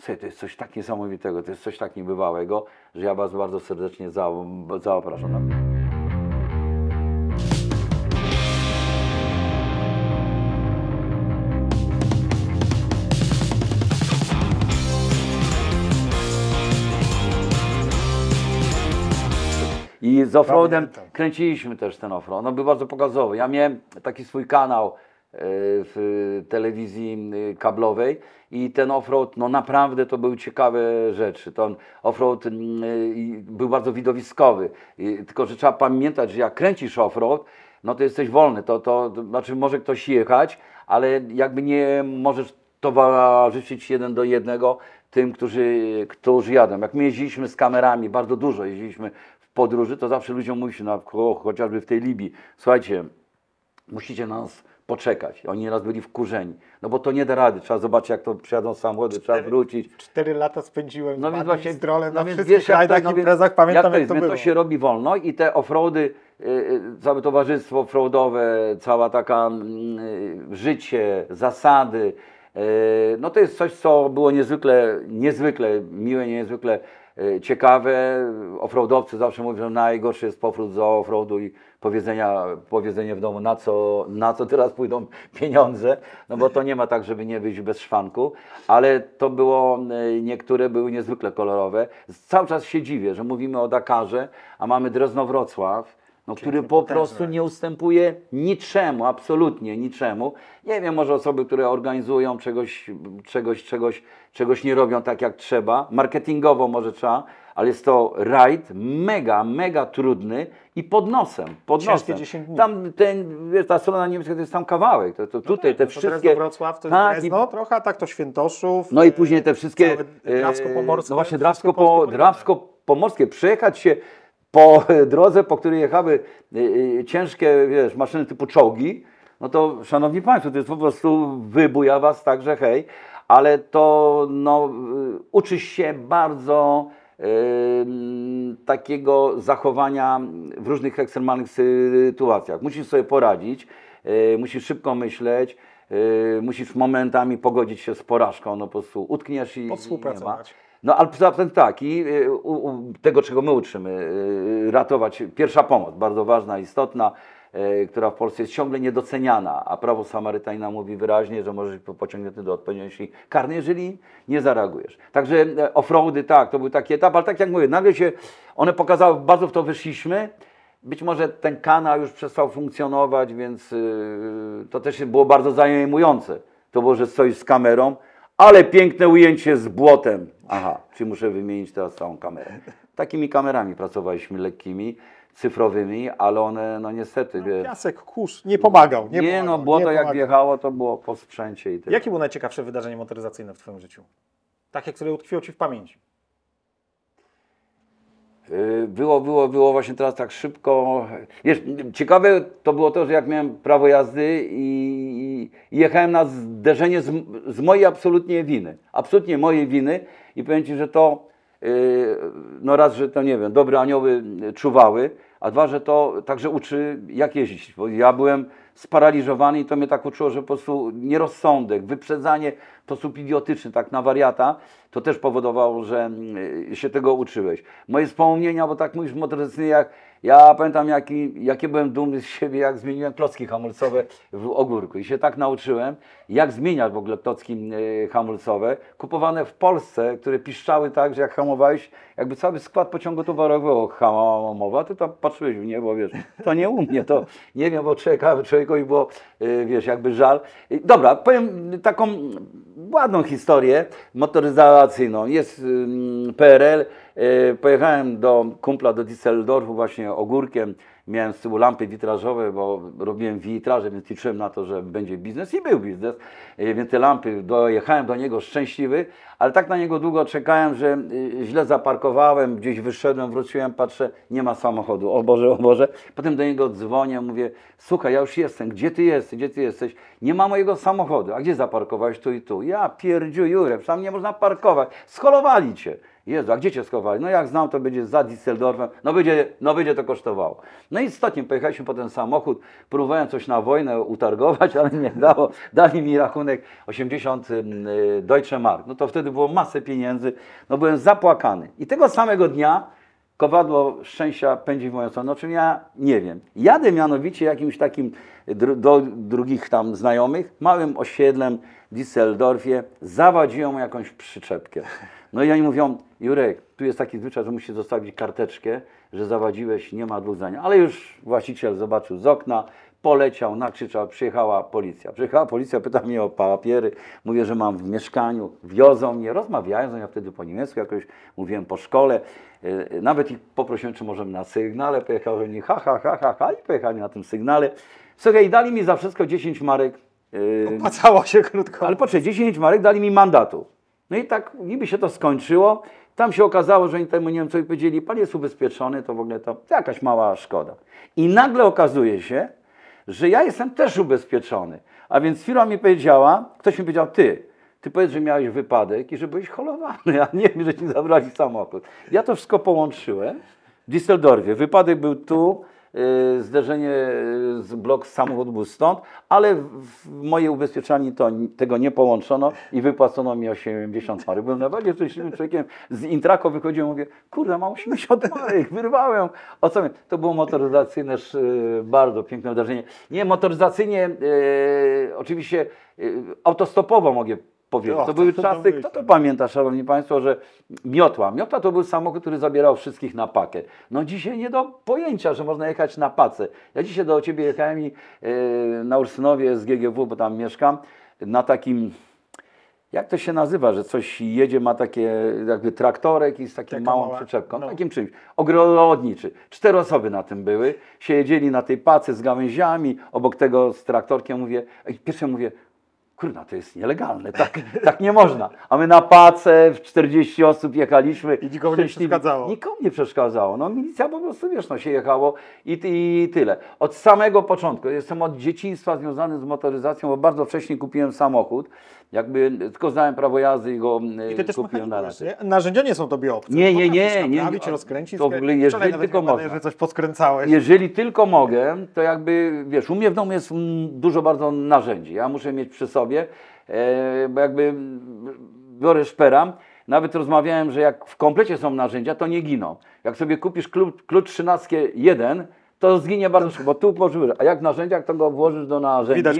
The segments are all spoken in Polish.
Słuchaj, to jest coś tak niesamowitego, to jest coś tak niebywałego, że ja Was bardzo serdecznie za, zapraszam. I z offroadem kręciliśmy też ten offroad. No był bardzo pokazowy. Ja miałem taki swój kanał w telewizji e, kablowej i ten offroad, no naprawdę to były ciekawe rzeczy. Ten offroad mm, był bardzo widowiskowy. Tylko, że trzeba pamiętać, że jak kręcisz offroad, no to jesteś wolny. To, to, to znaczy może ktoś jechać, ale jakby nie możesz towarzyszyć jeden do jednego tym, którzy, którzy jadą. Jak my jeździliśmy z kamerami, bardzo dużo jeździliśmy w podróży, to zawsze ludziom mówiliśmy, na, cho- chociażby w tej Libii, słuchajcie, musicie na nas poczekać. Oni nieraz byli wkurzeni, no bo to nie da rady, trzeba zobaczyć jak to przyjadą samochody, trzeba wrócić. Cztery lata spędziłem No więc właśnie, drolem no na więc wszystkich rajdach, taki, więc- imprezach, pamiętam jak to, jak to, jest, było. to się robi wolno i te offroady, y, y, całe towarzystwo offroadowe, cała taka mm, y, życie, zasady, y, no to jest coś, co było niezwykle, niezwykle miłe, niezwykle y, ciekawe. Offroadowcy zawsze mówią, że najgorszy jest powrót z offroadu i powiedzenia, powiedzenie w domu, na co, na co teraz pójdą pieniądze, no bo to nie ma tak, żeby nie wyjść bez szwanku, ale to było, y, niektóre były niezwykle kolorowe. Cały czas się dziwię, że mówimy o Dakarze, a mamy Drezno-Wrocław, no, który po prostu nie ustępuje niczemu, absolutnie niczemu. Nie wiem, może osoby, które organizują czegoś, czegoś, czegoś, czegoś nie robią tak jak trzeba, marketingowo może trzeba, ale jest to rajd mega, mega trudny i pod nosem, pod Ciężkie nosem. 10 dni. Tam ten, wiesz, ta strona niemiecka to jest tam kawałek, to, to tutaj te No To wszystkie... Wrocław to jest Tak, i- Drezno trochę, a tak to Świętoszów. no i później te wszystkie. całe Drawsko-Pomorskie, No właśnie, wszystko Drawsko, polskie po, powiaty. Drawsko-Pomorskie. Przejechać się po drodze, po której jechały y, y, ciężkie wiesz, maszyny typu czołgi, no to szanowni Państwo, to jest po prostu wybuja Was także hej, ale to no, uczysz się bardzo takiego zachowania w różnych ekstremalnych sytuacjach. Musisz sobie poradzić, y, musisz szybko myśleć, y, musisz momentami pogodzić się z porażką, no po prostu utkniesz i i nie ma. Współpracować. No ale poza tym tak, i y, u, u, tego, czego my uczymy, y, ratować, pierwsza pomoc, bardzo ważna, istotna, y, która w Polsce jest ciągle niedoceniana, a prawo Samarytanina mówi wyraźnie, że możesz być pociągnięty do odpowiedzialności karnej, jeżeli nie zareagujesz. Także e, offroady, tak, to był taki etap, ale tak jak mówię, nagle się one pokazały, bardzo w to wyszliśmy, być może ten kanał już przestał funkcjonować, więc y, to też było bardzo zajmujące. To było, że stoisz z kamerą, ale piękne ujęcie z błotem. Aha, czy muszę wymienić teraz całą kamerę. Takimi kamerami pracowaliśmy lekkimi, cyfrowymi, ale one, no niestety, wie, Piasek, kurz, nie pomagał. Nie, nie, pomagał, no błoto nie jak pomagał. wjechało, to było po sprzęcie i tyle. Jakie było najciekawsze wydarzenie motoryzacyjne w Twoim życiu? Takie, które utkwiło Ci w pamięci. Y, Było, było, było właśnie teraz tak szybko. Wiesz, ciekawe to było to, że jak miałem prawo jazdy i, i jechałem na zderzenie z, z mojej absolutnie winy. Absolutnie mojej winy i powiem Ci, że to no raz, że to nie wiem, dobre anioły czuwały, a dwa, że to także uczy jak jeździć. Bo ja byłem sparaliżowany i to mnie tak uczyło, że po prostu nierozsądek, wyprzedzanie w sposób idiotyczny, tak na wariata, to też powodowało, że y, się tego uczyłeś. Moje wspomnienia, bo tak mówisz motoryzacyjnie, jak ja pamiętam, jaki, jakie byłem dumny z siebie, jak zmieniłem klocki hamulcowe w ogórku i się tak nauczyłem, jak zmieniać w ogóle klocki y, hamulcowe, kupowane w Polsce, które piszczały tak, że jak hamowałeś, jakby cały skład pociągu towarowego hamował, ty tam patrzyłeś w niebo, wiesz, to nie u mnie, to nie wiem, bo człowieka, człowiekowi było, y, wiesz, jakby żal. Dobra, powiem taką ładną historię motoryzacyjną. Jest ym, PRL, pojechałem do kumpla do Düsseldorfu właśnie ogórkiem, miałem z tyłu lampy witrażowe, bo robiłem witraże, więc liczyłem na to, że będzie biznes i był biznes, Y, więc te lampy, dojechałem do niego szczęśliwy, ale tak na niego długo czekałem, że y, źle zaparkowałem, gdzieś wyszedłem, wróciłem, patrzę, nie ma samochodu, o Boże, o Boże. Potem do niego dzwonię, mówię, słuchaj, ja już jestem, gdzie ty jesteś, gdzie ty jesteś? Nie ma mojego samochodu, a gdzie zaparkowałeś tu i tu? Ja pierdziu Jurek, tam nie można parkować, scholowali cię. Jezu, a gdzie cię schowali? No jak znam, to będzie za Düsseldorfem, no będzie, no będzie to kosztowało. No i istotnie pojechaliśmy po ten samochód, próbowałem coś na wojnę utargować, ale nie dało. Dali mi rachunek 80 y, Deutsche Mark. No to wtedy było masę pieniędzy, no byłem zapłakany. I tego samego dnia kowadło szczęścia pędzi w moją stronę, o czym ja nie wiem. Jadę mianowicie jakimś takim dru, do drugich tam znajomych, małym osiedlem w Düsseldorfie, zawadziłem jakąś przyczepkę. No i oni mówią, Jurek, tu jest taki zwyczaj, że musisz zostawić karteczkę, że zawadziłeś, nie ma dwóch zdań. Ale już właściciel zobaczył z okna, poleciał, nakrzyczał, przyjechała policja. Przyjechała policja, pyta mnie o papiery, mówię, że mam w mieszkaniu, wiozą mnie, rozmawiają, ja wtedy po niemiecku jakoś mówiłem po szkole, Yy, nawet ich poprosiłem, czy możemy na sygnale, pojechałem oni ha, ha, ha, ha, ha i pojechali na tym sygnale. Słuchaj, dali mi za wszystko 10 marek. yy, Opłacało się krótko. ale poczekaj, 10 marek dali mi mandatu. No i tak niby się to skończyło. Tam się okazało, że oni temu Niemcowi powiedzieli, pan jest ubezpieczony, to w ogóle to, to jakaś mała szkoda. I nagle okazuje się, że ja jestem też ubezpieczony. A więc firma mi powiedziała, ktoś mi powiedział, ty, ty powiedz, że miałeś wypadek i że byłeś holowany, a nie że ci zabrali samochód. Ja to wszystko połączyłem w Düsseldorfie. Wypadek był tu, zderzenie yy, z blok samochód był stąd, ale w mojej ubezpieczalni to, tego nie połączono i wypłacono mi 80 marek. Byłem najbardziej szczęśliwym człowiekiem. Z Intrako wychodziłem mówię, kurde, mam 80 marek, wyrwałem. O co mi? To było motoryzacyjne, yy, bardzo piękne wydarzenie. Nie, motoryzacyjnie, yy, oczywiście yy, autostopowo mogę powiedzieć. O, To były czasy, kto to pamięta, szanowni państwo, że Miotła. Miotła to był samochód, który zabierał wszystkich na pakę. No dzisiaj nie do pojęcia, że można jechać na pace. Ja dzisiaj do ciebie jechałem i yy, na Ursynowie z GGW, bo tam mieszkam, na takim, jak to się nazywa, że coś jedzie, ma takie jakby traktorek i z taką Taka małą mała- przyczepką, no. takim czymś. Ogrodniczy. Cztery osoby na tym były. Siedzieli na tej pace z gałęziami, obok tego z traktorkiem mówię, pierwsze mówię, Kurna, to jest nielegalne, tak, tak nie można. A my na pace w 40 osób jechaliśmy. I nikomu nie przeszkadzało. Nikomu nie przeszkadzało. No milicja po prostu, wiesz, no się jechało i, i tyle. Od samego początku, jestem od dzieciństwa związany z motoryzacją, bo bardzo wcześnie kupiłem samochód. Jakby tylko znałem prawo jazdy i go I ty też kupiłem na raty. nie? Narzędzia nie są tobie obce. Nie, nie, nie, nie, nie. rozkręcić. To w ogóle, jeżeli tylko można. że coś podkręcałeś. Jeżeli tylko mogę, to jakby, wiesz, u mnie w domu jest dużo bardzo narzędzi. Ja muszę mieć przy sobie, e, bo jakby biorę szpera. Nawet rozmawiałem, że jak w komplecie są narzędzia, to nie giną. Jak sobie kupisz klucz, klucz 13 jeden, to zginie bardzo szybko, bo tu włożyłeś, a jak w narzędziach, to go włożysz do narzędzi, Widać,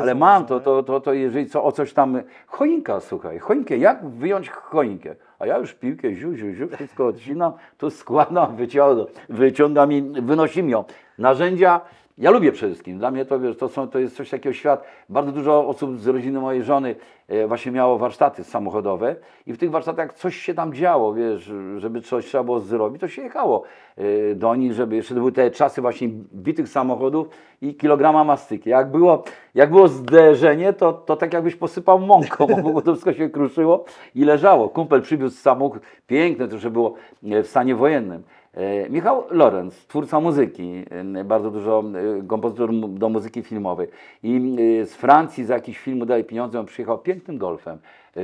ale mam to, to, to, to jeżeli co, o coś tam, choinka, słuchaj, choinkę, jak wyjąć choinkę? A ja już piłkę, ziu, ziu, ziu, wszystko odcinam, tu składam, wyciągam, wyciągam i wynosimy ją. Narzędzia, ja lubię przede wszystkim, dla mnie to, wiesz, to, są, to jest coś takiego świat, bardzo dużo osób z rodziny mojej żony e, właśnie miało warsztaty samochodowe i w tych warsztatach coś się tam działo, wiesz, żeby coś trzeba było zrobić, to się jechało e, do nich, żeby jeszcze były te czasy właśnie bitych samochodów i kilograma mastyki. Jak było, jak było zderzenie, to, to tak jakbyś posypał mąką, bo to wszystko się kruszyło i leżało. Kumpel przywiózł samochód, piękny, to że było e, w stanie wojennym. E, Michał Lorenz, twórca muzyki, e, bardzo dużo e, kompozytor do muzyki filmowej. I z Francji za jakiś film mu dali pieniądze, on przyjechał pięknym golfem,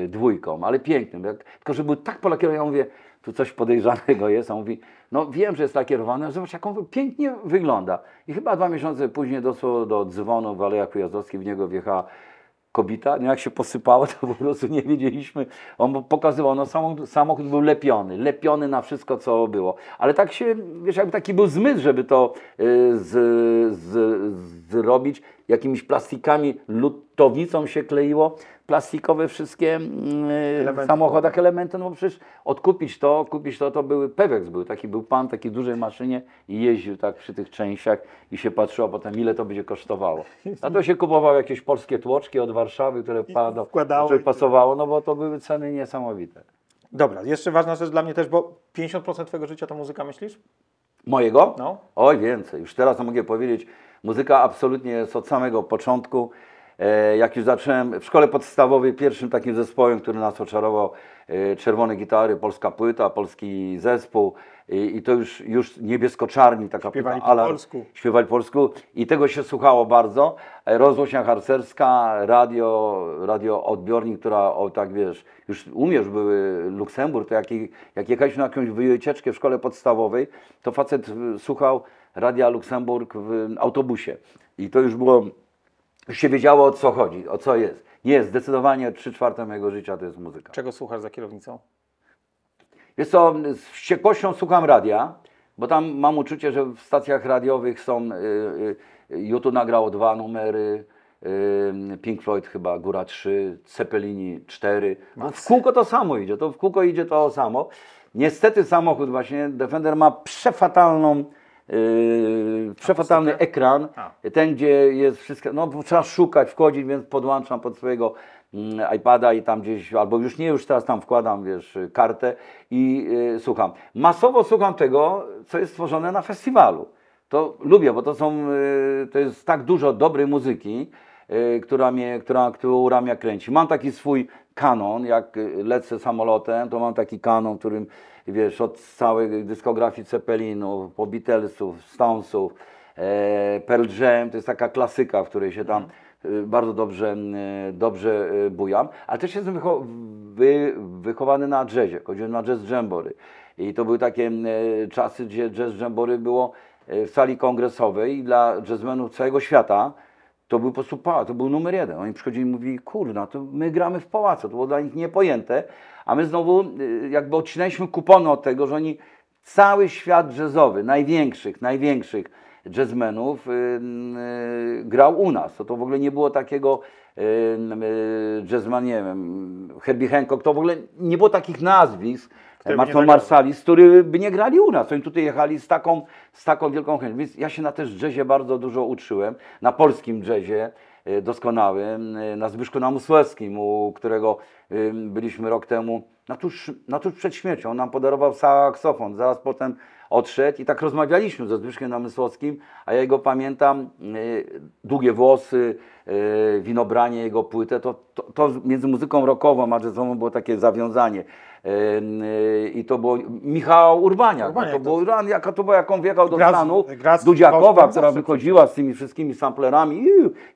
dwójką, ale pięknym. Tylko, że był tak polakierowany, ja mówię, tu coś podejrzanego jest. A on mówi, no wiem, że jest lakierowany, ale zobacz, jak on pięknie wygląda. I chyba dwa miesiące później doszło do dzwonu w Alejach Ujazdowskich, w niego wjechała kobieta, no jak się posypało, to po prostu nie wiedzieliśmy. On pokazywał, no samochód, samochód był lepiony, lepiony na wszystko, co było. Ale tak się, wiesz, jakby taki był zmysł, żeby to y, z, z, zrobić. Jakimiś plastikami, lutownicą się kleiło, plastikowe wszystkie mm, Elementy. w samochodach elementy, no bo przecież odkupić to, kupić to, to były, Pewex był, taki był pan, taki dużej maszynie i jeździł tak przy tych częściach i się patrzyło potem, ile to będzie kosztowało. A to się kupowało jakieś polskie tłoczki od Warszawy, które wkładało które pasowało, no bo to były ceny niesamowite. Dobra, jeszcze ważna rzecz dla mnie też, bo 50% twojego życia to muzyka, myślisz? Mojego? No. Oj, więcej. Już teraz to mogę powiedzieć, muzyka absolutnie jest od samego początku. E, jak już zacząłem w szkole podstawowej, pierwszym takim zespołem, który nas oczarował, e, czerwone gitary, polska płyta, polski zespół i, i to już, już niebiesko-czarni, taka Śpiewali płyta po polsku. Śpiewali po polsku i tego się słuchało bardzo. E, Rozgłośnia harcerska, radio, radio odbiornik, która, o tak wiesz, już umiesz, były Luksemburg, to jak, jak jechaliśmy na jakąś wycieczkę w szkole podstawowej, to facet słuchał radia Luksemburg w autobusie. I to już było, już się wiedziało o co chodzi, o co jest. Nie, zdecydowanie 3 czwarte mojego życia to jest muzyka. Czego słuchasz za kierownicą? Jest to, z wściekłością słucham radia, bo tam mam uczucie, że w stacjach radiowych są, y, y, YouTube nagrało dwa numery, y, Pink Floyd chyba, Góra 3, Cepelini 4. No w kółko to samo idzie, to w kółko idzie to samo. Niestety samochód właśnie, Defender ma przefatalną, yy, przefatalny ekran, A. ten gdzie jest wszystko, no trzeba szukać, wchodzić, więc podłączam pod swojego mm, iPada i tam gdzieś, albo już nie, już teraz tam wkładam, wiesz, kartę i y, słucham. Masowo słucham tego, co jest stworzone na festiwalu. To lubię, bo to są, y, to jest tak dużo dobrej muzyki, y, która mnie, która, która mnie kręci. Mam taki swój kanon, jak y, lecę samolotem, to mam taki kanon, którym, wiesz, od całej dyskografii Ceppelinów, po Beatlesów, Stonesów, e, Pearl Jam, to jest taka klasyka, w której się tam y, bardzo dobrze, y, dobrze bujam, ale też jestem wycho- wy, wychowany na jazzie, chodziłem na jazz jambory i to były takie y, czasy, gdzie jazz jambory było y, w sali kongresowej dla jazzmenów całego świata to był po prostu pałac, to był numer jeden. Oni przychodzili i mówili, kurna, to my gramy w pałacu, to było dla nich niepojęte, a my znowu y, jakby odcinaliśmy kupony od tego, że oni cały świat jazzowy, największych, największych jazzmenów y, y, grał u nas. To, to w ogóle nie było takiego y, y, jazzman, nie wiem, Herbie Hancock, to w ogóle nie było takich nazwisk, Marcel zagrali. Marsalis, którzy by nie grali u nas. Oni tutaj jechali z taką, z taką wielką chęcią. Więc ja się na też jazzie bardzo dużo uczyłem, na polskim jazzie y, doskonałym, y, na Zbyszku Namusłewskim, u którego byliśmy rok temu, na tuż, na tuż przed śmiercią. On nam podarował saksofon, zaraz potem odszedł i tak rozmawialiśmy ze Zbyszkiem Namysłowskim, a ja jego pamiętam, y, długie włosy, y, winobranie, jego płytę, to, to, to między muzyką rockową a jazzową było takie zawiązanie. Y, I to było Michał Urbaniak. Urbaniak, to to- było, Uran- jaka to była, jak on wjechał do Gra z- Stanów, gra z Dudziakowa, która wychodziła z tymi wszystkimi samplerami,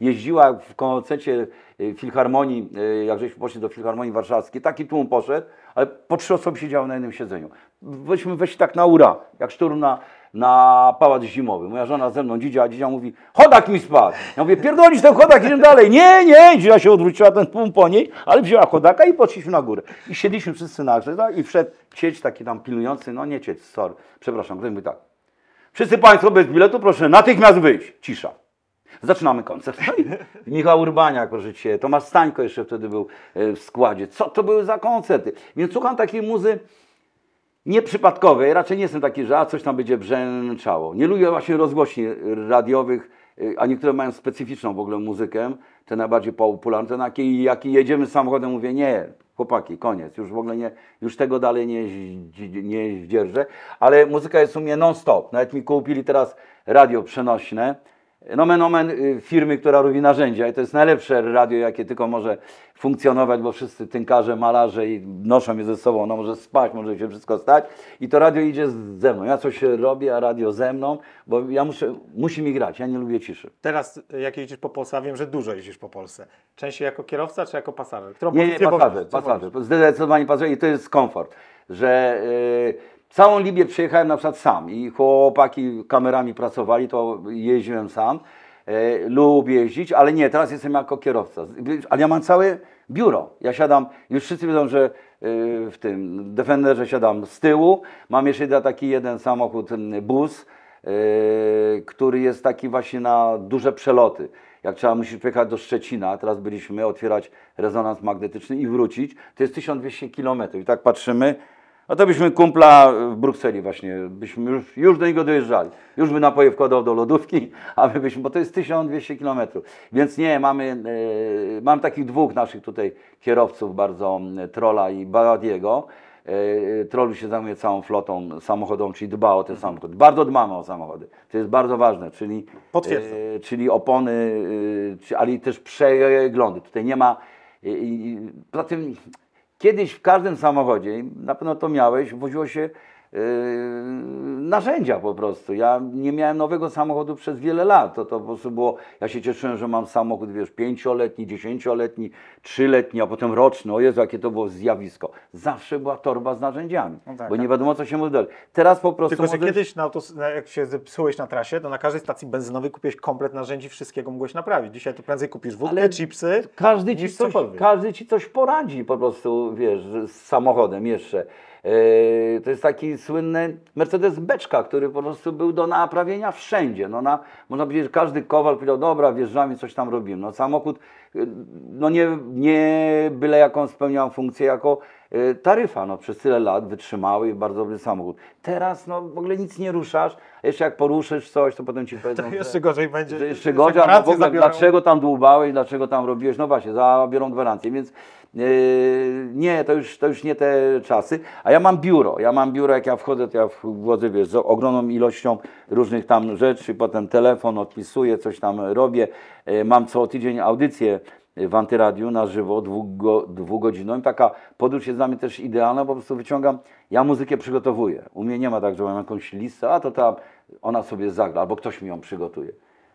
jeździła w koncercie Filharmonii, y, jak żeśmy poszli do Filharmonii Warszawskiej, taki tłum poszedł, ale po trzy osoby siedziały na jednym siedzeniu. Weźmy weszli tak na ura, jak szturm na, na pałac zimowy. Moja żona ze mną, dzidzia, a dzidzia mówi, chodak mi spadł. Ja mówię, pierdolisz ten chodak, idziemy dalej. Nie, nie, dzidzia się odwróciła ten tłum po niej, ale wzięła chodaka i poszliśmy na górę. I siedliśmy wszyscy na grze i wszedł cieć taki tam pilnujący, no nie cieć, sorry, przepraszam, ktoś mówi tak. Wszyscy Państwo bez biletu proszę natychmiast wyjść. Cisza. Zaczynamy koncert. No i Michał Urbaniak, proszę Cię, Tomasz Stańko jeszcze wtedy był e, w składzie. Co to były za koncerty? Więc słucham takiej muzy nieprzypadkowej. Raczej nie jestem taki, że a coś tam będzie brzęczało. Nie lubię właśnie rozgłośni radiowych, y, a niektóre mają specyficzną w ogóle muzykę. Te najbardziej popularne. Ten, jak, jak jedziemy samochodem, mówię nie, chłopaki, koniec. Już w ogóle nie, już tego dalej nie, nie zdzierżę. Ale muzyka jest u mnie non-stop. Nawet mi kupili teraz radio przenośne. Nomen omen y, firmy, która robi narzędzia i to jest najlepsze radio, jakie tylko może funkcjonować, bo wszyscy tynkarze, malarze i noszą je ze sobą, no może spać, może się wszystko stać i to radio idzie ze mną. Ja coś robię, a radio ze mną, bo ja muszę, musi mi grać, ja nie lubię ciszy. Teraz y, jak jeździsz po Polsce, a wiem, że dużo jeździsz po Polsce. Częściej jako kierowca czy jako pasażer? Którą Nie, nie, pasażer, pasażer, zdecydowanie pasażer i to jest komfort, że y, całą Libię przejechałem na przykład sam i chłopaki kamerami pracowali, to jeździłem sam. E, lubię jeździć, ale nie, teraz jestem jako kierowca. Ale ja mam całe biuro. Ja siadam, już wszyscy wiedzą, że y, w tym Defenderze siadam z tyłu. Mam jeszcze taki jeden samochód, bus, y, który jest taki właśnie na duże przeloty. Jak trzeba, musisz pojechać do Szczecina, teraz byliśmy otwierać rezonans magnetyczny i wrócić, to jest 1200 km. I tak patrzymy, no to byśmy kumpla w Brukseli właśnie, byśmy już, już do niego dojeżdżali. Już by napoje wkładał do lodówki, a my byśmy, bo to jest 1200 km. Więc nie, mamy, e, mam takich dwóch naszych tutaj kierowców bardzo, m, Trolla i Baradiego. e, Trolu się zajmuje całą flotą samochodową, czyli dba o ten samochód. Bardzo dbamy o samochody. To jest bardzo ważne, czyli, Potwierdzam. e, czyli opony, e, czy, ale też przeglądy. Tutaj nie ma. e, i- Poza tym kiedyś w każdym samochodzie, na pewno to miałeś, woziło się narzędzia po prostu. Ja nie miałem nowego samochodu przez wiele lat. To, to po prostu było, ja się cieszyłem, że mam samochód, wiesz, pięcioletni, dziesięcioletni, trzyletni, a potem roczny. O Jezu, jakie to było zjawisko. Zawsze była torba z narzędziami, No tak, bo tak. nie wiadomo, co się dać. Teraz po prostu Tylko, że kiedyś, na autos, jak się zepsułeś na trasie, to na każdej stacji benzynowej kupiłeś komplet narzędzi, wszystkiego mogłeś naprawić. Dzisiaj to prędzej kupisz wódkę, Ale chipsy. Każdy ci, coś, cokolwiek. każdy ci coś poradzi po prostu, wiesz, z samochodem jeszcze. E, to jest taki słynny Mercedes Beczka, który po prostu był do naprawienia wszędzie. No na, można powiedzieć, że każdy kowal powiedział, dobra, wjeżdżamy, coś tam robimy. No samochód, e, no nie, nie byle jaką spełniał funkcję jako e, taryfa, no przez tyle lat wytrzymały i bardzo dobry samochód. Teraz no w ogóle nic nie ruszasz, a jeszcze jak poruszysz coś, to potem ci powiedzą, To jeszcze gorzej będzie. jeszcze gorzej, a w ogóle zabiorą. dlaczego tam dłubałeś, dlaczego tam robiłeś, no właśnie, zabiorą gwarancję, więc yy, nie, to już, to już nie te czasy, a ja mam biuro, ja mam biuro, jak ja wchodzę, to ja wchodzę, wiesz, z ogromną ilością różnych tam rzeczy, potem telefon odpisuję, coś tam robię, Yy, mam co tydzień audycję w Antyradiu na żywo, dwugo, dwugodzinną. Taka podróż jest dla mnie też idealna, po prostu wyciągam, ja muzykę przygotowuję. U mnie nie ma tak, że mam jakąś listę, a to tam ona sobie zagra, albo ktoś mi ją przygotuje.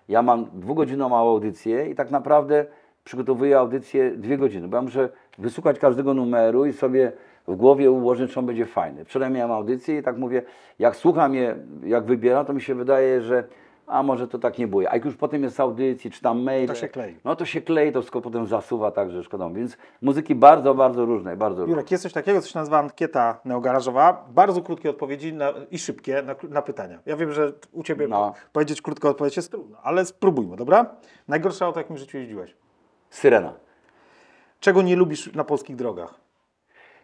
Ja mam dwugodzinną audycję i tak naprawdę przygotowuję audycję dwie godziny, bo ja muszę wysłuchać każdego numeru i sobie w głowie ułożyć, czy on będzie fajny. Wczoraj miałem audycję i tak mówię, jak słucham je, jak wybieram, to mi się wydaje, że a może to tak nie było. A jak już potem jest audycji, czy tam mail, To się klei. no to się klei, to wszystko potem zasuwa tak, że szkoda. Więc muzyki bardzo, bardzo różne, bardzo różne. Jurek, jest coś takiego, co się nazywa ankieta neogarażowa. Bardzo krótkie odpowiedzi na, i szybkie na, na pytania. Ja wiem, że u Ciebie No. powiedzieć krótką odpowiedź jest trudno, ale spróbujmy, dobra? Najgorsze auto, jakim w życiu jeździłeś? Syrena. Czego nie lubisz na polskich drogach?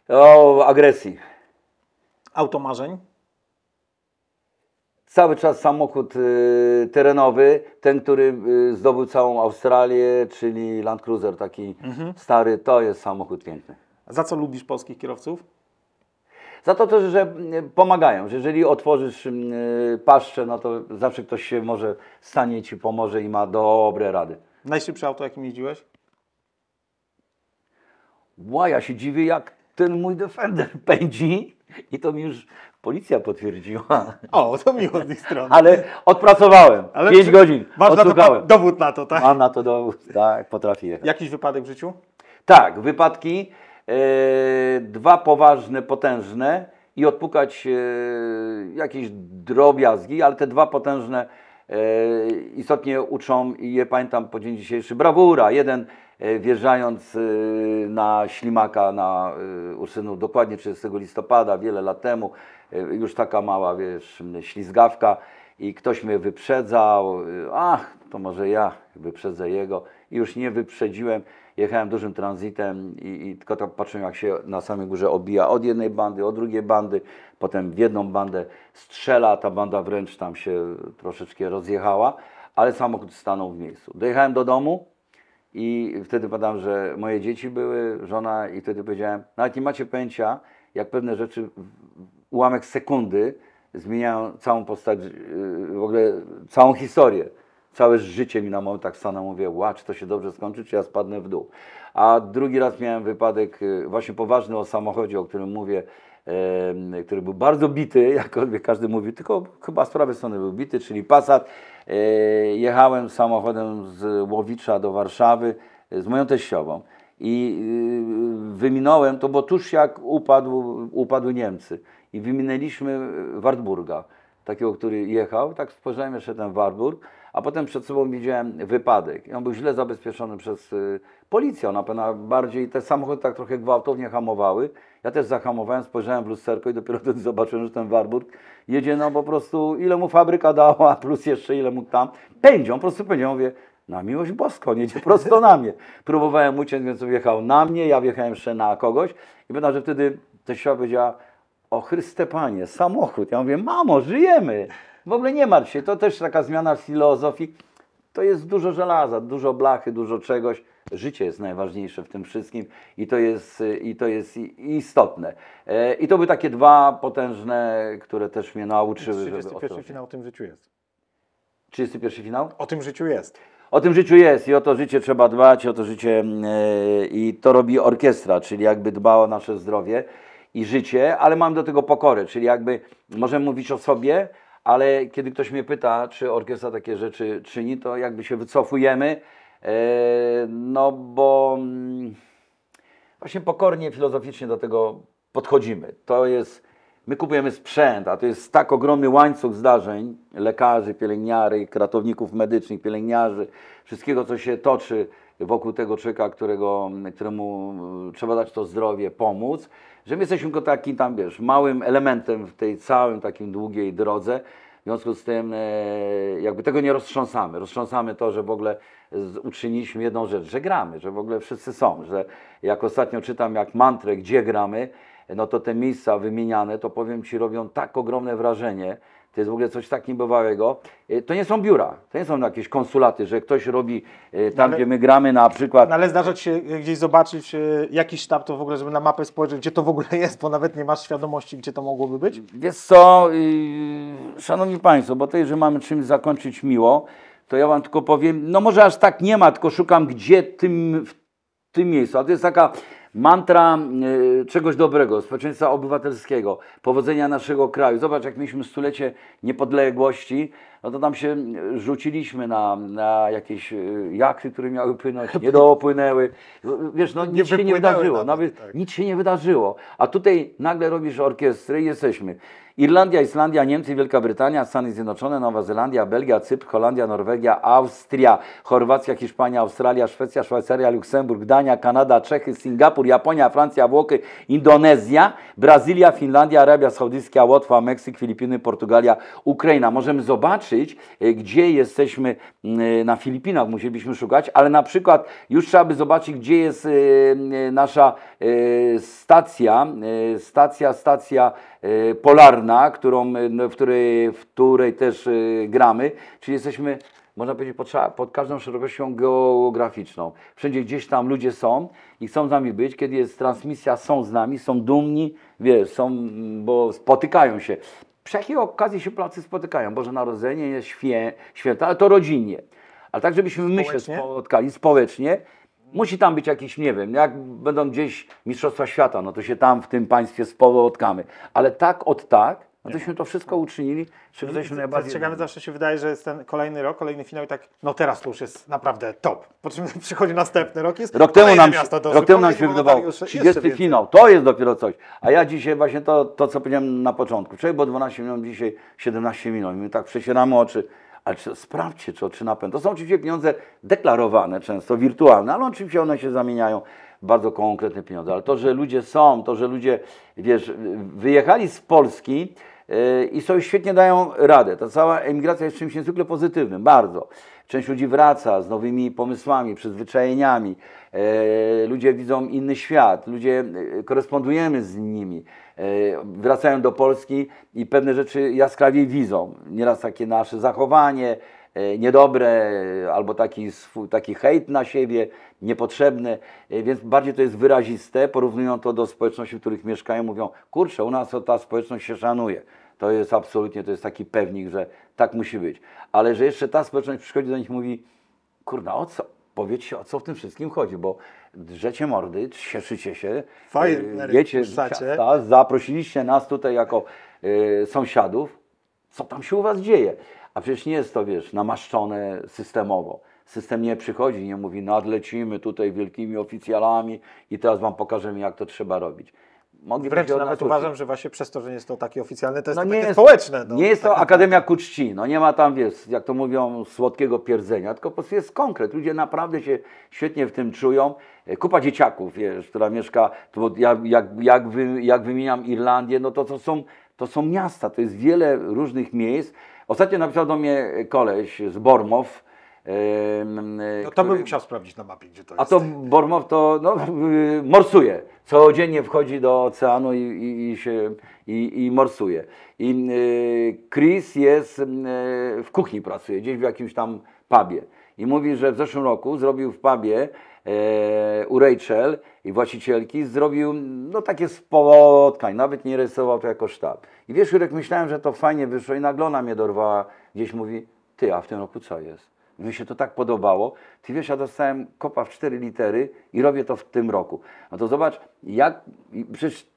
O, agresji. Auto marzeń? Cały czas samochód y, terenowy, ten, który y, zdobył całą Australię, czyli Land Cruiser, taki stary, to jest samochód piękny. Za co lubisz polskich kierowców? Za to też, że y, pomagają, że jeżeli otworzysz y, paszczę, no to zawsze ktoś się może stanie ci pomoże i ma dobre rady. Najszybsze auto, jakim jeździłeś? Ła, ja się dziwię, jak ten mój Defender pędzi i to mi już policja potwierdziła. O, to miło z ich strony. Ale odpracowałem, Ale 5 czy- godzin, Masz na to odsłuchałem. dowód na to, tak? Mam na to dowód, tak, potrafię. Jakiś wypadek w życiu? Tak, wypadki, e, dwa poważne, potężne i odpukać e, jakieś drobiazgi, ale te dwa potężne e, istotnie uczą i je pamiętam po dzień dzisiejszy. Brawura, jeden wjeżdżając e, na ślimaka na e, Ursynów dokładnie 30 listopada, wiele lat temu, e, już taka mała, wiesz, ślizgawka i ktoś mnie wyprzedzał, e, ach, to może ja wyprzedzę jego i już nie wyprzedziłem. Jechałem dużym tranzytem i, i tylko tak patrzyłem, jak się na samej górze obija od jednej bandy, od drugiej bandy, potem w jedną bandę strzela, ta banda wręcz tam się troszeczkę rozjechała, ale samochód stanął w miejscu. Dojechałem do domu i wtedy pamiętam, że moje dzieci były, żona i wtedy powiedziałem, nawet nie macie pojęcia, jak pewne rzeczy ułamek sekundy zmieniają całą postać, yy, w ogóle całą historię. Całe życie mi na moment tak stanęło, mówię, ła, czy to się dobrze skończy, czy ja spadnę w dół. A drugi raz miałem wypadek yy, właśnie poważny o samochodzie, o którym mówię, który był bardzo bity, jak każdy mówił, tylko chyba z prawej strony był bity, czyli Passat. E, Jechałem samochodem z Łowicza do Warszawy e, z moją teściową i y, wyminąłem to, bo tuż jak upadł, upadły Niemcy i wyminęliśmy Wartburga, takiego, który jechał, tak spojrzałem jeszcze ten Wartburg, a potem przed sobą widziałem wypadek. I on był źle zabezpieczony przez y, policję, ona pewna bardziej, te samochody tak trochę gwałtownie hamowały. Ja też zahamowałem, spojrzałem w lusterko i dopiero wtedy zobaczyłem, że ten Warburg jedzie, no po prostu ile mu fabryka dała, plus jeszcze ile mógł tam. Pędzi, on po prostu pędzi. Ja mówię, na miłość boską, on jedzie prosto na mnie. Próbowałem uciec, więc wjechał na mnie, ja wjechałem jeszcze na kogoś i pamiętam, że wtedy teściowa powiedziała, o Chryste Panie, samochód. Ja mówię, mamo, żyjemy. W ogóle nie martw się, to też taka zmiana filozofii. To jest dużo żelaza, dużo blachy, dużo czegoś. Życie jest najważniejsze w tym wszystkim i to jest, i to jest i- istotne. E, I to były takie dwa potężne, które też mnie nauczyły, żeby 31 ostrożnie. finał o tym życiu jest. 31 finał? O tym życiu jest. O tym życiu jest i o to życie trzeba dbać, o to życie e, i to robi orkiestra, czyli jakby dba o nasze zdrowie i życie, ale mam do tego pokorę, czyli jakby możemy mówić o sobie, ale kiedy ktoś mnie pyta, czy orkiestra takie rzeczy czyni, to jakby się wycofujemy, e, no bo mm, właśnie pokornie, filozoficznie do tego podchodzimy. To jest, my kupujemy sprzęt, a to jest tak ogromny łańcuch zdarzeń, lekarzy, pielęgniary, ratowników medycznych, pielęgniarzy, wszystkiego, co się toczy wokół tego człowieka, którego, któremu trzeba dać to zdrowie, pomóc, że my jesteśmy tylko takim tam, wiesz, małym elementem w tej całym takim długiej drodze. W związku z tym e, jakby tego nie roztrząsamy. Roztrząsamy to, że w ogóle z- uczyniliśmy jedną rzecz, że gramy, że w ogóle wszyscy są, że jak ostatnio czytam jak mantrę, gdzie gramy, no to te miejsca wymieniane, to powiem Ci, robią tak ogromne wrażenie. To jest w ogóle coś tak niebywałego. E, To nie są biura, to nie są jakieś konsulaty, że ktoś robi e, tam, Ale- gdzie my gramy na przykład. No ale zdarza Ci się gdzieś zobaczyć e, jakiś sztab to w ogóle, żeby na mapę spojrzeć, gdzie to w ogóle jest, bo nawet nie masz świadomości, gdzie to mogłoby być? Wiesz co, yy, szanowni Państwo, bo to jeżeli mamy czymś zakończyć miło, to ja Wam tylko powiem, no może aż tak nie ma, tylko szukam gdzie tym, w tym miejscu. A to jest taka mantra yy, czegoś dobrego, społeczeństwa obywatelskiego, powodzenia naszego kraju. Zobacz, jak mieliśmy stulecie niepodległości, no to tam się rzuciliśmy na, na jakieś yy, jachty, które miały płynąć, nie dopłynęły. Wiesz, no Nie nic się nie wydarzyło. nawet, Nawet, tak. nic się nie wydarzyło. A tutaj nagle robisz orkiestrę i jesteśmy. Irlandia, Islandia, Niemcy, Wielka Brytania, Stany Zjednoczone, Nowa Zelandia, Belgia, Cypr, Holandia, Norwegia, Austria, Chorwacja, Hiszpania, Australia, Szwecja, Szwajcaria, Luksemburg, Dania, Kanada, Czechy, Singapur, Japonia, Francja, Włochy, Indonezja, Brazylia, Finlandia, Arabia Saudyjska, Łotwa, Meksyk, Filipiny, Portugalia, Ukraina. Możemy zobaczyć, e, gdzie jesteśmy mm, na Filipinach, musielibyśmy szukać, ale na przykład już trzeba by zobaczyć, gdzie jest e, e, nasza e, stacja, e, stacja, stacja e, polarna, którą, e, no, w, której, w której też e, gramy, czyli jesteśmy, można powiedzieć, pod, pod każdą szerokością geograficzną. Wszędzie gdzieś tam ludzie są i chcą z nami być, kiedy jest transmisja, są z nami, są dumni, wiesz, są, bo spotykają się. Przy jakiej okazji się Polacy spotykają? Boże Narodzenie jest świę, święta, ale to rodzinnie. Ale tak, żebyśmy my się spotkali społecznie, musi tam być jakiś, nie wiem, jak będą gdzieś Mistrzostwa Świata, no to się tam w tym państwie spotkamy. Ale tak od tak, no tośmy to wszystko uczynili, czego jesteśmy najbardziej ciekawe, zawsze się wydaje, że jest ten kolejny rok, kolejny finał i tak, no teraz to już jest naprawdę top. Po czym przychodzi następny rok, jest Rok temu, nam, miasto do rok temu nam się wydawało wolontariusze, 30 jeszcze więcej. finał, to jest dopiero coś. A ja dzisiaj właśnie to, to co powiedziałem na początku, czyli bo 12 minut, dzisiaj 17 minut. My tak przecieramy oczy, ale czy, sprawdźcie, czy napęd. To są oczywiście pieniądze deklarowane, często wirtualne, ale oczywiście one się zamieniają w bardzo konkretne pieniądze. Ale to, że ludzie są, to, że ludzie, wiesz, wyjechali z Polski, i sobie świetnie dają radę. Ta cała emigracja jest czymś niezwykle pozytywnym, bardzo. Część ludzi wraca z nowymi pomysłami, przyzwyczajeniami. E, ludzie widzą inny świat, ludzie e, korespondujemy z nimi. E, wracają do Polski i pewne rzeczy jaskrawiej widzą. Nieraz takie nasze zachowanie niedobre e, albo taki, taki hejt na siebie, niepotrzebny, e, więc bardziej to jest wyraziste. Porównują to do społeczności, w których mieszkają, mówią, kurczę, u nas to ta społeczność się szanuje. To jest absolutnie, to jest taki pewnik, że tak musi być. Ale że jeszcze ta społeczność przychodzi do nich i mówi, kurna, o co? Powiedzcie, o co w tym wszystkim chodzi, bo drzecie mordy, cieszycie się, Fajne, e, miasta, zaprosiliście nas tutaj jako e, sąsiadów, co tam się u was dzieje? A przecież nie jest to, wiesz, namaszczone systemowo. System nie przychodzi, nie mówi, nadlecimy tutaj wielkimi oficjalami i teraz wam pokażemy, jak to trzeba robić. Mogliby Wręcz nawet uważam, że właśnie przez to, że nie jest to takie oficjalne, to jest No to nie jest- społeczne. No, nie jest to Akademia ku czci, no nie ma tam, wiesz, jak to mówią, słodkiego pierdzenia, tylko po prostu jest konkret. Ludzie naprawdę się świetnie w tym czują. E, Kupa dzieciaków, wiesz, która mieszka, to bo ja, jak, jak, wy, jak wymieniam Irlandię, no to, to, są, to są miasta, to jest wiele różnych miejsc. Ostatnio napisał do mnie koleś z Bormow, No to który- bym musiał sprawdzić na mapie, gdzie to a jest. to Bormow to no, morsuje. Codziennie wchodzi do oceanu i, i, i się i, i morsuje. I y, Chris jest y, w kuchni pracuje, gdzieś w jakimś tam pubie. I mówi, że w zeszłym roku zrobił w pubie u Rachel i właścicielki zrobił no takie spotkań, nawet nie rysował to jako sztab. I wiesz, Jurek, myślałem, że to fajnie wyszło i nagle ona mnie dorwała, gdzieś mówi, ty, a w tym roku co jest? Mi się to tak podobało. Ty wiesz, ja dostałem kopa w cztery litery i robię to w tym roku. No to zobacz, jak, przecież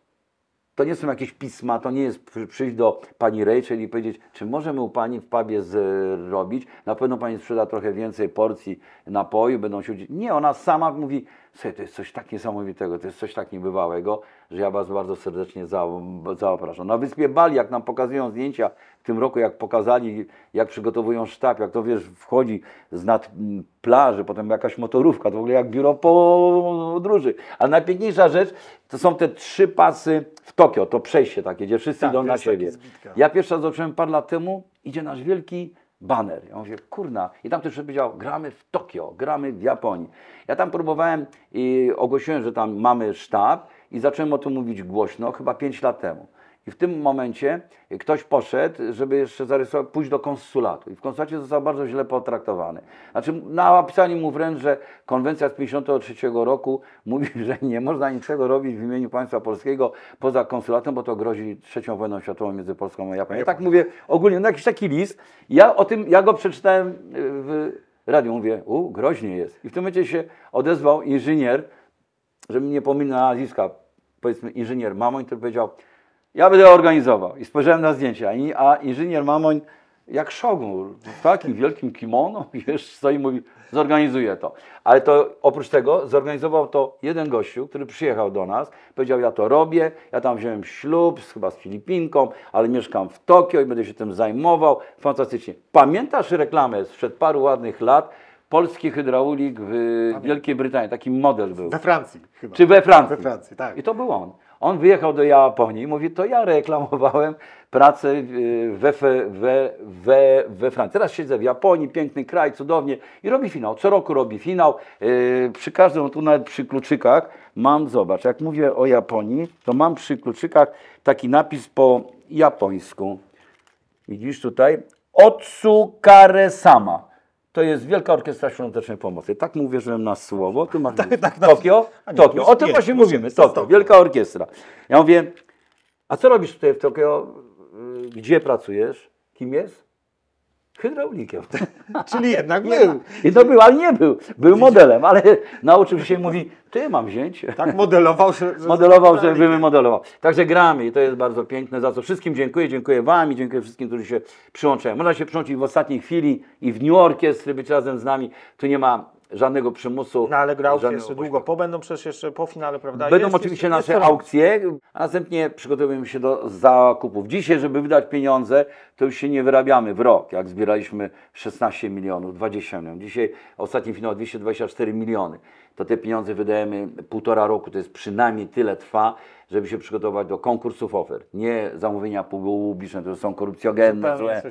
to nie są jakieś pisma, to nie jest przy- przyjść do pani Rachel i powiedzieć, czy możemy u pani w pubie zrobić, na pewno pani sprzeda trochę więcej porcji napoju, będą się udzielić. Nie, ona sama mówi, to jest coś tak niesamowitego, to jest coś tak niebywałego, że ja was bardzo serdecznie za, zapraszam. Na wyspie Bali, jak nam pokazują zdjęcia w tym roku, jak pokazali, jak przygotowują sztab, jak to wiesz, wchodzi z nad mm, plaży, potem jakaś motorówka, to w ogóle jak biuro podróży. A najpiękniejsza rzecz, to są te trzy pasy w Tokio, to przejście takie, gdzie wszyscy Tak, idą na siebie. Ja pierwszy raz zobaczyłem parę lat temu, idzie nasz wielki baner. Ja mówię, kurna. I tam też powiedział, gramy w Tokio, gramy w Japonii. Ja tam próbowałem i ogłosiłem, że tam mamy sztab i zacząłem o tym mówić głośno, chyba 5 lat temu. I w tym momencie ktoś poszedł, żeby jeszcze zarysować, pójść do konsulatu. I w konsulacie został bardzo źle potraktowany. Znaczy, napisali mu wręcz, że konwencja z 1953 roku mówi, że nie można niczego robić w imieniu państwa polskiego poza konsulatem, bo to grozi trzecią wojną światową między Polską a Japonią. Ja tak mówię ogólnie, no jakiś taki list. Ja o tym, ja go przeczytałem y, w radiu. Mówię, u, groźnie jest. I w tym momencie się odezwał inżynier, żeby nie pominął nazwiska, powiedzmy inżynier Mamoń, który powiedział, ja będę organizował. I spojrzałem na zdjęcia, a inżynier Mamoń jak szogun, w takim wielkim kimono, wiesz, stoi i mówi, zorganizuję to. Ale to oprócz tego zorganizował to jeden gościu, który przyjechał do nas, powiedział, ja to robię, ja tam wziąłem ślub, chyba z Filipinką, ale mieszkam w Tokio i będę się tym zajmował. Fantastycznie. Pamiętasz reklamę sprzed paru ładnych lat? Polski hydraulik w Wielkiej Brytanii, taki model był. We Francji chyba. Czy we Francji. We Francji, tak. I to był on. On wyjechał do Japonii i mówi, to ja reklamowałem pracę y, we, we, we, we, Francji. Teraz siedzę w Japonii, piękny kraj, cudownie i robi finał. Co roku robi finał. Yy, Przy każdym, tu nawet przy kluczykach mam, zobacz, jak mówię o Japonii, to mam przy kluczykach taki napis po japońsku. Widzisz tutaj? Otsukare-sama. To jest Wielka Orkiestra Świątecznej Pomocy. Tak mu uwierzyłem na słowo. Tu masz tak, na- Tokio? A nie, Tokio. O tym nie, właśnie już mówimy. Tokio. Tokio. Wielka Orkiestra. Ja mówię, a co robisz tutaj w Tokio? Y, Gdzie pracujesz? Kim jest? Hydraulikiem. Czyli jednak był. I to był, ale nie był. Był modelem, ale nauczył się i mówi, ty mam wziąć. Tak modelował, że... że Modelował, żeby wymodelował. Także gramy i to jest bardzo piękne, za co wszystkim dziękuję, dziękuję Wam i dziękuję wszystkim, którzy się przyłączają. Można się przyłączyć w ostatniej chwili i w dniu orkiestry, być razem z nami. Tu nie ma żadnego przymusu. No ale grał żadnego jeszcze długo po, będą przecież jeszcze po finale, prawda? Będą Jest oczywiście jest nasze robić. aukcje, a następnie przygotowujemy się do zakupów. Dzisiaj, żeby wydać pieniądze, to już się nie wyrabiamy w rok, jak zbieraliśmy 16 milionów, 20 milionów. Dzisiaj ostatni finał 224 miliony. To te pieniądze wydajemy półtora roku, to jest przynajmniej tyle trwa, żeby się przygotować do konkursów ofert. Nie zamówienia publiczne, to są korupcjogenne, złe.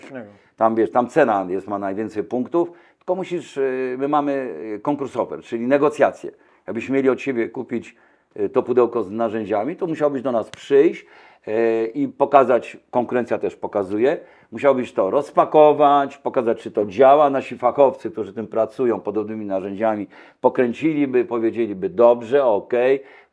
Tam wiesz, tam cena jest, ma najwięcej punktów, tylko musisz, y, my mamy y, konkurs ofert, czyli negocjacje. Jakbyśmy mieli od siebie kupić y, to pudełko z narzędziami, to musiałbyś do nas przyjść i pokazać, konkurencja też pokazuje, musiałbyś to rozpakować, pokazać, czy to działa. Nasi fachowcy, którzy tym pracują podobnymi narzędziami, pokręciliby, powiedzieliby dobrze, ok,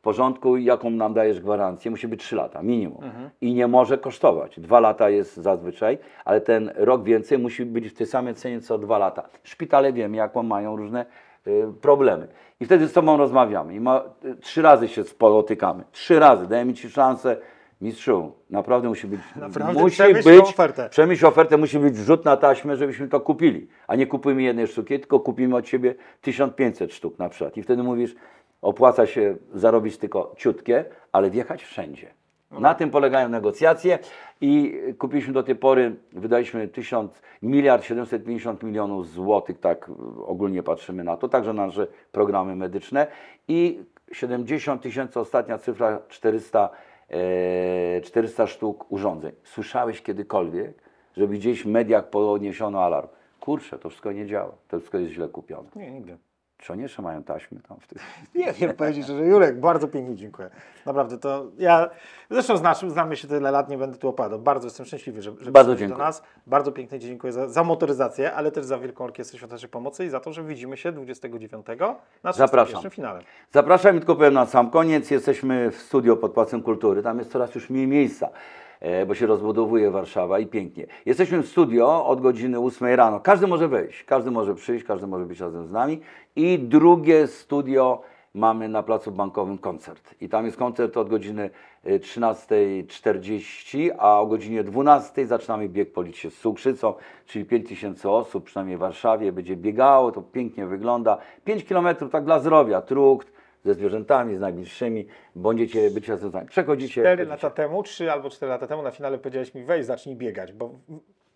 porządku, jaką nam dajesz gwarancję? Musi być 3 lata minimum. I nie może kosztować. Dwa lata jest zazwyczaj, ale ten rok więcej musi być w tej samej cenie co dwa lata. Szpitale wiemy, jaką mają różne y, problemy. I wtedy z Tobą rozmawiamy. I ma, y, trzy razy się spotykamy. Trzy razy. Dajemy Ci szansę. Mistrzu, naprawdę musi być. Naprawdę musi przemyśl być ofertę. Przemyśl ofertę, musi być rzut na taśmę, żebyśmy to kupili. A nie kupujemy jednej sztuki, tylko kupimy od Ciebie 1500 sztuk na przykład. I wtedy mówisz, opłaca się zarobić tylko ciutkie, ale wjechać wszędzie. Na tym polegają negocjacje i kupiliśmy do tej pory, wydaliśmy 1000, miliard 750 milionów złotych, tak ogólnie patrzymy na to, także na nasze programy medyczne i 70 tysięcy, ostatnia cyfra 400, e, 400 sztuk urządzeń. Słyszałeś kiedykolwiek, żeby gdzieś w mediach podniesiono alarm? Kurczę, to wszystko nie działa, to wszystko jest źle kupione. Nie, nigdy. Czy oni jeszcze mają taśmy tam w tych... Nie wiem powiedzieć, że Jurek, bardzo pięknie dziękuję. Naprawdę to ja, zresztą znasz, znamy się tyle lat, nie będę tu opadał. Bardzo jestem szczęśliwy, że, że Bardzo dziękuję. do nas. Bardzo pięknie Ci dziękuję za, za motoryzację, ale też za Wielką Orkiestrę Świątecznej Pomocy i za to, że widzimy się 29 na Zapraszam. 31 finale. Zapraszam i tylko powiem na sam koniec. Jesteśmy w studio pod Pałacem Kultury. Tam jest coraz już mniej miejsca, bo się rozbudowuje Warszawa i pięknie. Jesteśmy w studio od godziny 8 rano. Każdy może wejść, każdy może przyjść, każdy może być razem z nami. I drugie studio mamy na Placu Bankowym koncert. I tam jest koncert od godziny e, 13.40, a o godzinie 12.00 zaczynamy bieg Policie z Cukrzycą, czyli 5000 osób, przynajmniej w Warszawie, będzie biegało, to pięknie wygląda. 5 kilometrów tak dla zdrowia, trukt, ze zwierzętami, z najbliższymi, będziecie być razem z nami. Przechodzicie. 4 chodzicie. lata temu, 3 albo 4 lata temu na finale powiedziałeś mi weź, zacznij biegać, bo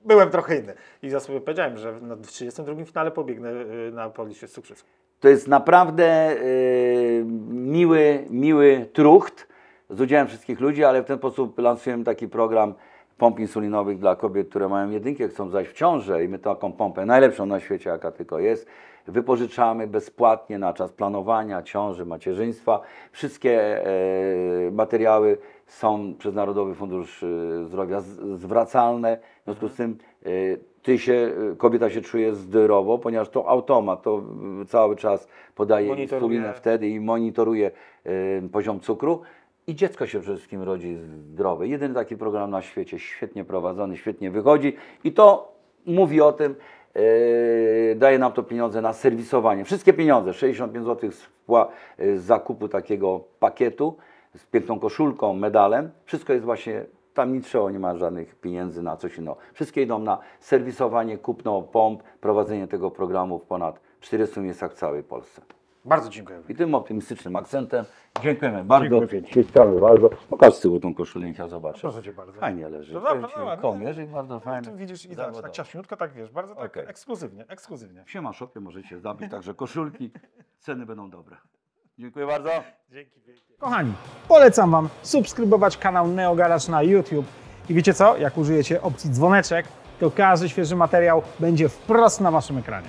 byłem trochę inny. I ja sobie powiedziałem, że na- w 32 finale pobiegnę y, na Polisie Cukrzycą. To jest naprawdę y, miły, miły trucht z udziałem wszystkich ludzi, ale w ten sposób lansujemy taki program pomp insulinowych dla kobiet, które mają jedynkę, chcą zajść w ciążę i my taką pompę, najlepszą na świecie, jaka tylko jest, wypożyczamy bezpłatnie na czas planowania ciąży, macierzyństwa. Wszystkie e, materiały są przez Narodowy Fundusz e, Zdrowia zwracalne, w związku z tym e, ty się, kobieta się czuje zdrowo, ponieważ to automat, to e, cały czas podaje insulinę wtedy i monitoruje poziom cukru. I dziecko się przede wszystkim rodzi zdrowe. Jedyny taki program na świecie, świetnie prowadzony, świetnie wychodzi i to mówi o tym, daje nam to pieniądze na serwisowanie. Wszystkie pieniądze, 65 zł z, e, z zakupu takiego pakietu z piękną koszulką, medalem, wszystko jest właśnie, tam nic trzeba, nie ma żadnych pieniędzy na coś innego. Wszystkie idą na serwisowanie, kupno pomp, prowadzenie tego programu w ponad 40 miejscach w całej Polsce. Bardzo dziękuję. I tym optymistycznym akcentem dziękujemy bardzo. Dziękuję bardzo. Pokaż z tyłu tą koszulę, niech ja zobaczę. Proszę Cię bardzo. Fajnie leży. No dobra, Powiem ci, no. Kołnierz i bardzo fajny. Tu widzisz i Zawodowo. tak ciaśniutko, tak wiesz, bardzo tak Okej. ekskluzywnie, ekskluzywnie. W Siema Shopie możecie zdobyć także koszulki. Ceny będą dobre. Dziękuję bardzo. Dzięki pięknie. Kochani, polecam Wam subskrybować kanał Neo Garage na YouTube. I wiecie co? Jak użyjecie opcji dzwoneczek, to każdy świeży materiał będzie wprost na Waszym ekranie.